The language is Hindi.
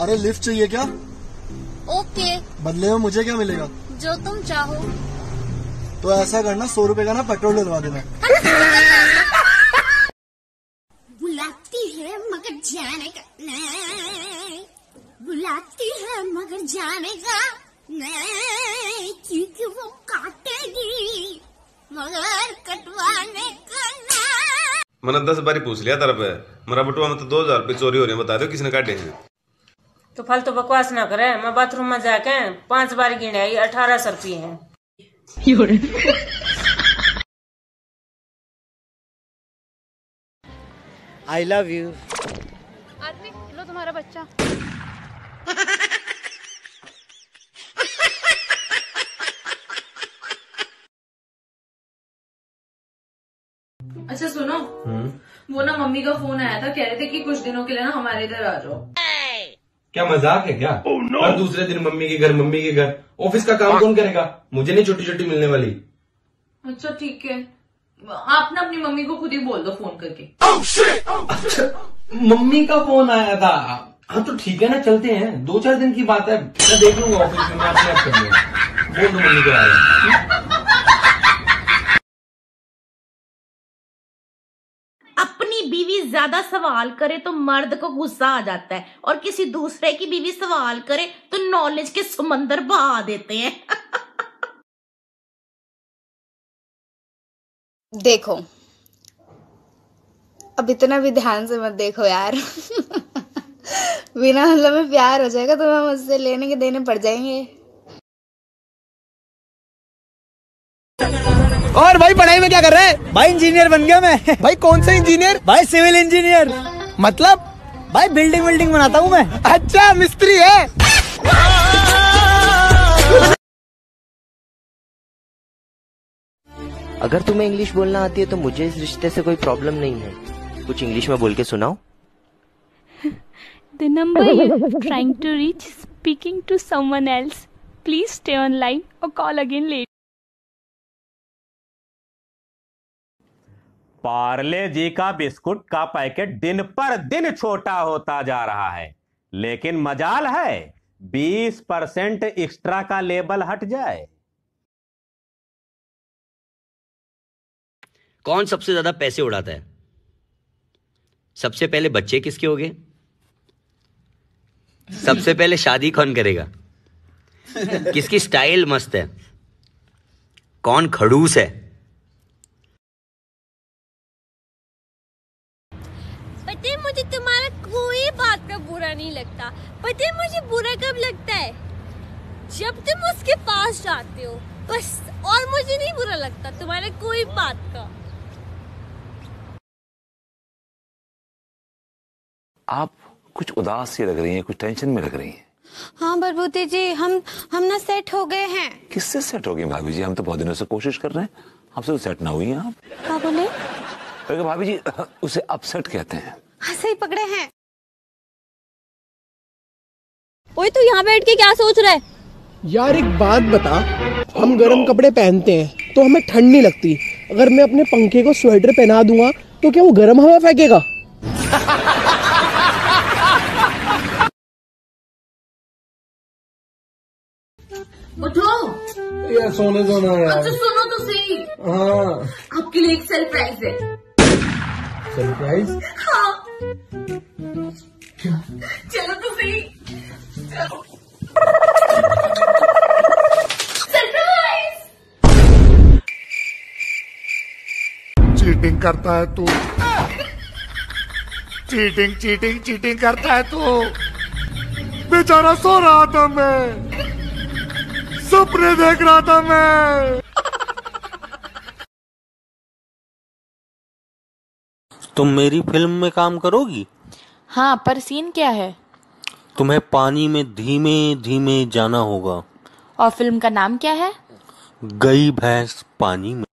अरे लिफ्ट चाहिए क्या? ओके। बदले में मुझे क्या मिलेगा? जो तुम चाहो। तो ऐसा करना सौ रुपए का ना पेट्रोल डलवा देना। बुलाती है मगर जाने का नहीं बुलाती है मगर जाने का नहीं क्योंकि वो काटेगी मगर कटवाने का मैंने दस बारी पूछ लिया तरफ़ मेरा बटुआ में तो दो हज़ार रुपये चोरी हो रही है बता दो किसने काटे हैं। तो फालतू बकवास ना करे। मैं बाथरूम में जाके पाँच बार गिने आई अठारह सौ रुपये हैं। आई लव यू आरती लो तुम्हारा बच्चा। अच्छा सुनो। वो ना मम्मी का फ़ोन आया था कह रहे थे कि कुछ दिनों के लिए ना हमारे इधर आ जाओ। क्या मज़ाक है क्या? हर दूसरे दिन मम्मी के घर मम्मी के घर। ऑफ़िस का काम कौन करेगा? मुझे नहीं छोटी छोटी मिलने वाली। अच्छा ठीक है। आप ना अपनी मम्मी को खुद ही बोल दो फ़ोन करके। Oh, oh, अच्छा मम्मी का फ़ोन आया था। हाँ तो ठीक है ना चलते हैं। दो चार दिन की बात है। मैं देख लूँगा ऑफ़िस में मैं अपने आप कर लूँगा। बोल दो मम्मी को आ रहा अपनी बीवी ज़्यादा सवाल करे तो मर्द को गुस्सा आ जाता है और किसी दूसरे की बीवी सवाल करे तो नॉलेज के समंदर बहा देते हैं। देखो, अब इतना भी ध्यान से मत देखो यार। बिना मतलब में प्यार हो जाएगा तो मैं मुझसे लेने के देने पड़ जाएँगे। और भाई पढ़ाई में क्या कर रहा है? भाई इंजीनियर बन गया मैं। भाई कौन सा इंजीनियर? भाई सिविल इंजीनियर। मतलब? भाई बिल्डिंग बिल्डिंग बनाता हूँ मैं। अच्छा मिस्त्री है। अगर तुम्हें इंग्लिश बोलना आती है तो मुझे इस रिश्ते से कोई प्रॉब्लम नहीं है। कुछ इंग्लिश में बोल के सुनाओ। The number you're trying to reach is speaking to someone else. Please stay online or call again later. Parle G का बिस्कुट का पैकेट दिन पर दिन छोटा होता जा रहा है, लेकिन मजाल है 20 परसेंट एक्स्ट्रा का लेबल हट जाए। कौन सबसे ज़्यादा पैसे उड़ाता है? सबसे पहले बच्चे किसके हो गए सबसे पहले शादी कौन करेगा? किसकी स्टाइल मस्त है? कौन खड़ूस है? पता है मुझे तुम्हारा कोई बात का बुरा नहीं लगता। पता है मुझे बुरा कब लगता है? जब तुम उसके पास जाते हो बस और मुझे नहीं बुरा लगता तुम्हारे कोई बात का। आप कुछ उदास सी लग रही हैं कुछ टेंशन में लग रही हैं। हाँ बरबूती जी हम हम ना सेट हो गए हैं। किससे सेट हो गई भाभी जी? हम तो बहुत दिनों से कोशिश कर रहे हैं। आपसे तो सेट ना हुई हैं आप। क्या बोले भाभी जी उसे अपसेट कहते हैं। हाँ सही पकड़े हैं। ओए तू यहाँ बैठ के क्या सोच रहा है? यार एक बात बता। हम गर्म कपड़े पहनते हैं तो हमें ठंड नहीं लगती। अगर मैं अपने पंखे को स्वेटर पहना दूँगा तो क्या वो गर्म हवा फेंकेगा? उठो। यार सोने दो ना यार। अच्छा सुनो तो सही। हाँ। आपके लिए एक सरप्राइज़ है। सरप्राइज़ हाँ। चलो तो सही। चीटिंग करता है तू। चीटिंग चीटिंग चीटिंग करता है तू। बेचारा सो रहा था मैं। सपने देख रहा था मैं। तुम मेरी फ़िल्म में काम करोगी? हाँ पर सीन क्या है? तुम्हें पानी में धीमे धीमे जाना होगा। और फ़िल्म का नाम क्या है? गई भैंस पानी में।